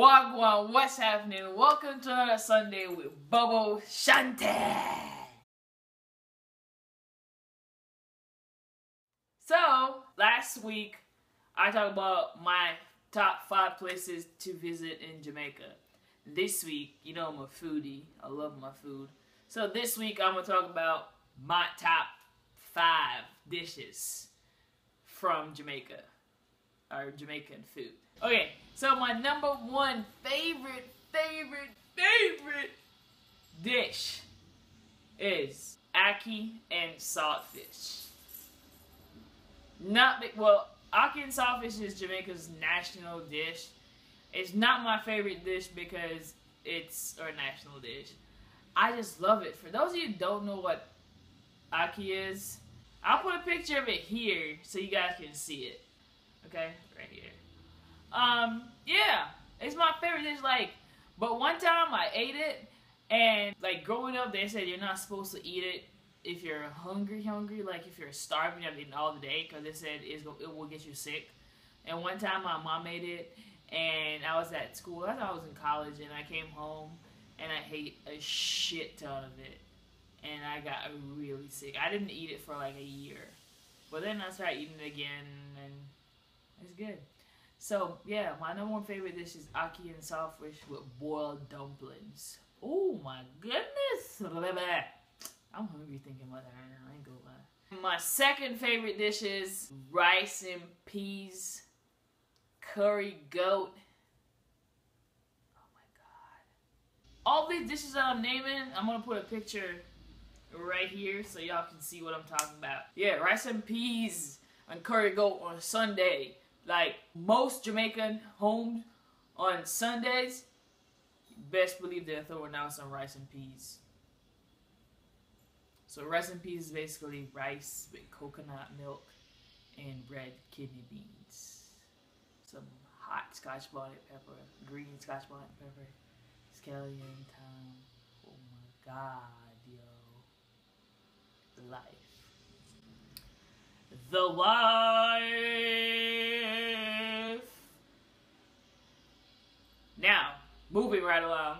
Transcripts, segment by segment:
Wagwan, what's happening? Welcome to another Sunday with Bobo Shannty. So, last week I talked about my top five places to visit in Jamaica. This week, you know I'm a foodie. I love my food. So this week I'm gonna talk about my top five dishes from Jamaica. Or Jamaican food. Okay, so my number one favorite, favorite, favorite dish is ackee and saltfish. Not well, ackee and saltfish is Jamaica's national dish. It's not my favorite dish because it's our national dish. I just love it. For those of you don't know what ackee is, I'll put a picture of it here so you guys can see it. Okay, right here. Um, yeah, it's my favorite dish. Like, but one time I ate it, and like growing up, they said you're not supposed to eat it if you're hungry, hungry. Like if you're starving, you have to all the day because they said it will get you sick. And one time my mom made it, and I was at school. I thought I was in college, and I came home, and I ate a shit ton of it, and I got really sick. I didn't eat it for like a year, but then I started eating it again, and good. So yeah, my number one favorite dish is ackee and saltfish with boiled dumplings. Oh my goodness! I'm hungry thinking about that right now. I ain't gonna lie. My second favorite dish is rice and peas, curry goat. Oh my god! All these dishes that I'm naming, I'm gonna put a picture right here so y'all can see what I'm talking about. Yeah, rice and peas and curry goat on Sunday like most Jamaican homes on Sundays, best believe they're throwing out some rice and peas. So rice and peas is basically rice with coconut milk and red kidney beans. Some hot scotch bonnet pepper, green scotch bonnet pepper, scallion, thyme. Oh my god, yo. Life. The life. Now, moving right along,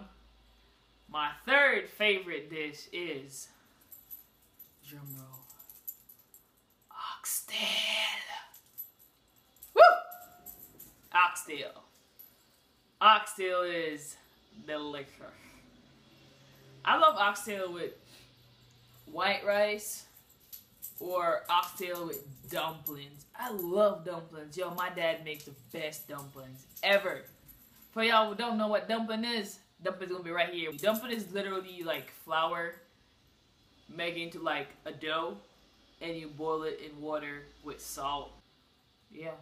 my third favorite dish is drumroll oxtail. Woo! Oxtail. Oxtail is delicious. I love oxtail with white rice or oxtail with dumplings. I love dumplings. Yo, my dad makes the best dumplings ever. For y'all who don't know what dumpling is, dumpling's gonna be right here. Dumpling is literally like flour made into like a dough and you boil it in water with salt. Yeah,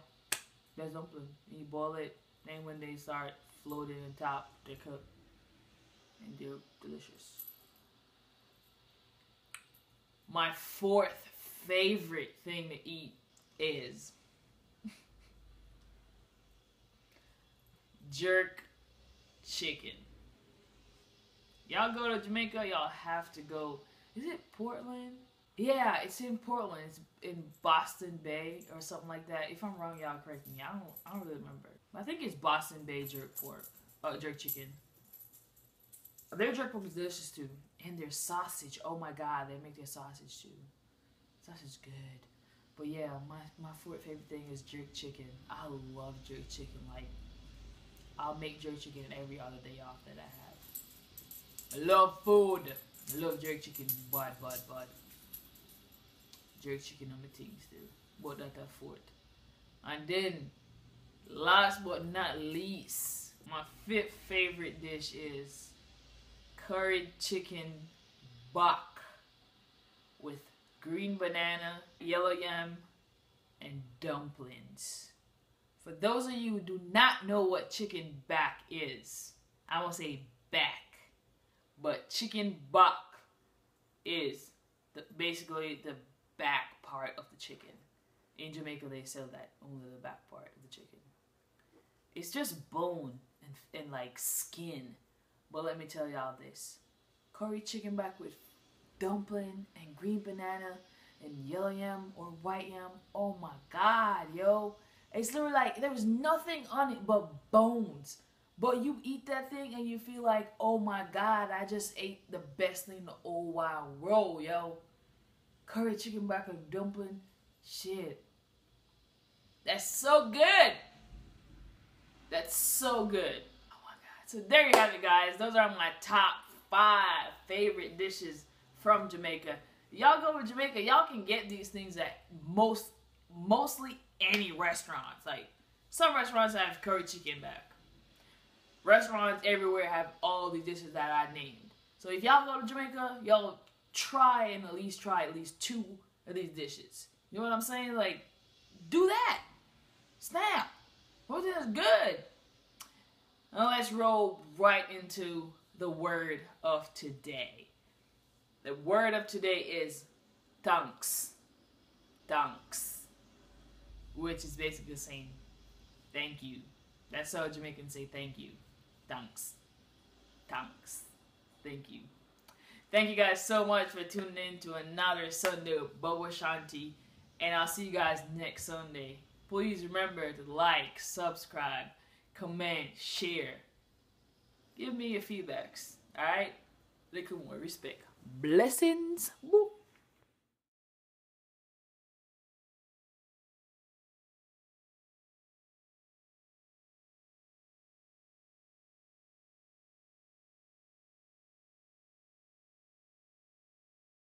that's dumpling. And you boil it, and when they start floating on top, they cook. And they're delicious. My fourth favorite thing to eat is jerk chicken. Y'all go to Jamaica, y'all have to go. Is it Portland? Yeah, it's in Portland. It's in Boston Bay or something like that. If I'm wrong, y'all correct me. I don't. I don't really remember. I think it's Boston Bay jerk pork. Uh, jerk chicken. Their jerk pork is delicious too, and their sausage. Oh my god, they make their sausage too. Sausage good. But yeah, my my favorite thing is jerk chicken. I love jerk chicken. Like I'll make jerk chicken every other day off that I have. I love food. I love jerk chicken, but, but, but. Jerk chicken on the things too. But that a fourth. And then, last but not least, my fifth favorite dish is curried chicken bok with green banana, yellow yam, and dumplings. For those of you who do not know what chicken back is, I won't say back, but chicken bok is the, basically the back part of the chicken. In Jamaica, they sell that only the back part of the chicken. It's just bone and, and like skin. But let me tell y'all this curry chicken back with dumpling and green banana and yellow yam or white yam. Oh my god, yo. It's literally like there was nothing on it but bones. But you eat that thing and you feel like, oh my god, I just ate the best thing in the whole wide world, yo. Curry chicken back dumpling, shit. That's so good. That's so good. Oh my god. So there you have it, guys. Those are my top five favorite dishes from Jamaica. Y'all go to Jamaica, y'all can get these things at most, mostly any restaurants. Like some restaurants have curry chicken back. Restaurants everywhere have all these dishes that I named. So if y'all go to Jamaica, y'all try and at least try at least two of these dishes. You know what I'm saying? Like, do that. Snap. What is good? Now let's roll right into the word of today. The word of today is thanks. Thanks. Which is basically saying thank you. That's how Jamaicans say thank you. Thanks. Thanks. Thank you. Thank you guys so much for tuning in to another Sunday of Bobo Shannty. And I'll see you guys next Sunday. Please remember to like, subscribe, comment, share. Give me your feedbacks. Alright? Little more respect. Blessings. Woo.